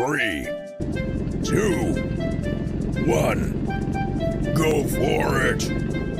Three, two, one, go for it!